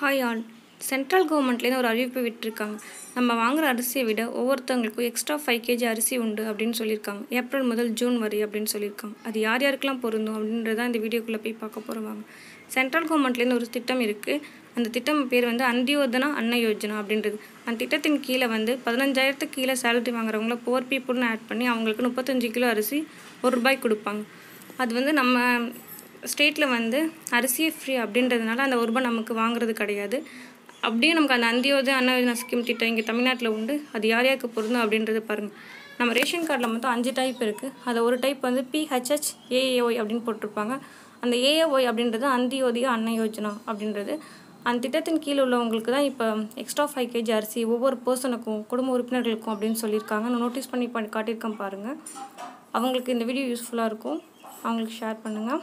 Hi all. Central கவர்மெண்ட்லேருந்து ஒரு அறிவிப்பு விட்டுருக்காங்க. நம்ம வாங்குற அரிசியை விட ஒவ்வொருத்தவங்களுக்கும் எக்ஸ்ட்ரா ஃபைவ் கேஜி அரிசி உண்டு அப்படின்னு சொல்லியிருக்காங்க. ஏப்ரல் முதல் ஜூன் வரை அப்படின்னு சொல்லியிருக்காங்க. அது யார் யாருக்கெல்லாம் பொருந்தும் அப்படின்றத இந்த வீடியோக்குள்ளே போய் பார்க்க போகிறோம் சென்ட்ரல் கவர்மெண்ட்லேருந்து ஒரு திட்டம் இருக்குது அந்த திட்டம் பேர் வந்து அந்தியோதனா அன்ன யோஜனா அப்படின்றது. அந்த திட்டத்தின் கீழே வந்து பதினஞ்சாயிரத்துக்கு கீழே சேலரி வாங்குறவங்கள போர் பீப்புள்னு ஆட் பண்ணி அவங்களுக்கு முப்பத்தஞ்சு கிலோ அரிசி ஒரு ரூபாய் கொடுப்பாங்க. அது வந்து நம்ம ஸ்டேட்டில் வந்து அரிசியே ஃப்ரீ அப்படின்றதுனால அந்த ஒரு ரூபாய் நமக்கு வாங்குறது கிடையாது. அப்படியே நமக்கு அந்த அந்தியோதய அன்ன யோஜனா ஸ்கீம் திட்டம் இங்கே தமிழ்நாட்டில் உண்டு. அது யார் யாருக்கு பொருந்தும் அப்படின்றத பாருங்கள் நம்ம ரேஷன் கார்டில் மொத்தம் அஞ்சு டைப் இருக்குது அதில் ஒரு டைப் வந்து பிஹெச்ஹெச் ஏஏஒய் அப்படின்னு போட்டிருப்பாங்க. அந்த ஏஏஒய் அப்படின்றது அந்தியோதய அன்ன யோஜனா அப்படின்றது. அந்த திட்டத்தின் கீழே உள்ளவங்களுக்கு தான் இப்போ எக்ஸ்ட்ரா ஃபைவ் கேஜி அரிசி ஒவ்வொரு பர்சனுக்கும் குடும்ப உறுப்பினர்களுக்கும் அப்படின்னு சொல்லியிருக்காங்க. நான் நோட்டீஸ் பண்ணி பண்ணி காட்டியிருக்கேன் பாருங்கள் அவங்களுக்கு இந்த வீடியோ யூஸ்ஃபுல்லாக இருக்கும். அவங்களுக்கு ஷேர் பண்ணுங்கள்